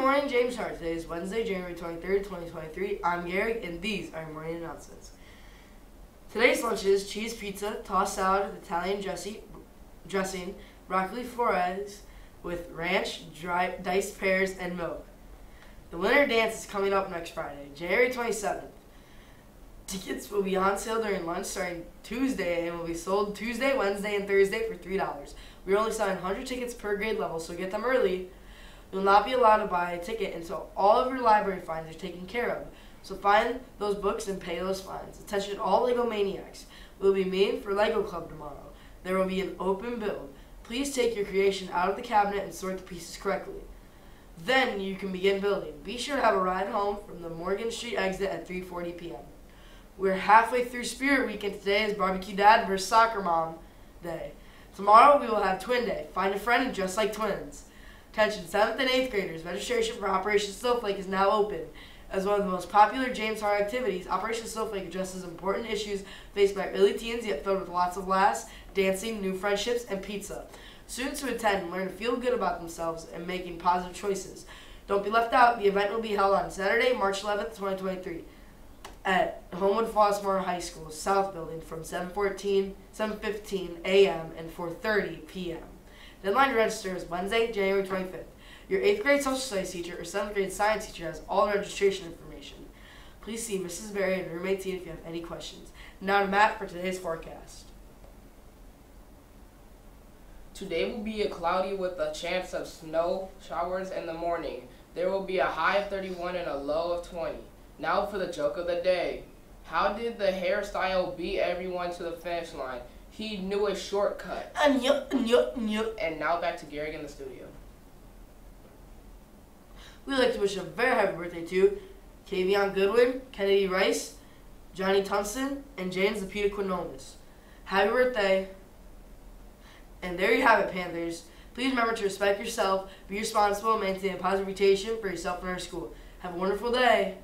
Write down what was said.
morning, James Hart. Today is Wednesday, January 23rd, 2023. I'm Gary, and these are morning announcements. Today's lunch is cheese pizza, tossed salad with Italian dressing, dressing broccoli flores with ranch, dry, diced pears, and milk. The winter dance is coming up next Friday, January 27th. Tickets will be on sale during lunch starting Tuesday and will be sold Tuesday, Wednesday, and Thursday for $3. We are only selling 100 tickets per grade level, so get them early. You will not be allowed to buy a ticket until all of your library fines are taken care of. So find those books and pay those fines. Attention all Lego maniacs. We will be meeting for Lego Club tomorrow. There will be an open build. Please take your creation out of the cabinet and sort the pieces correctly. Then you can begin building. Be sure to have a ride home from the Morgan Street exit at 3:40 p.m. We're halfway through Spirit Week and today is Barbecue Dad versus Soccer Mom Day. Tomorrow we will have Twin Day. Find a friend and dress like twins. Attention, 7th and 8th graders. Registration for Operation Snowflake is now open. As one of the most popular James Hart activities, Operation Snowflake addresses important issues faced by early teens, yet filled with lots of laughs, dancing, new friendships, and pizza. Students who attend learn to feel good about themselves and making positive choices. Don't be left out. The event will be held on Saturday, March 11th, 2023 at Homewood Flossmoor High School South Building from 7:14, 7:15 a.m. and 4:30 p.m. Deadline to register is Wednesday, January 25th. Your 8th grade social studies teacher or 7th grade science teacher has all registration information. Please see Mrs. Berry and room 18 if you have any questions. Now to Matt for today's forecast. Today will be a cloudy with a chance of snow showers in the morning. There will be a high of 31 and a low of 20. Now for the joke of the day. How did the hairstyle beat everyone to the finish line? He knew a shortcut. And yup, and yup, and yup. And now back to Gary in the studio. We'd like to wish a very happy birthday to Kavion Goodwin, Kennedy Rice, Johnny Thompson, and James Lapita Quinones. Happy birthday. And there you have it, Panthers. Please remember to respect yourself, be responsible, and maintain a positive reputation for yourself and our school. Have a wonderful day.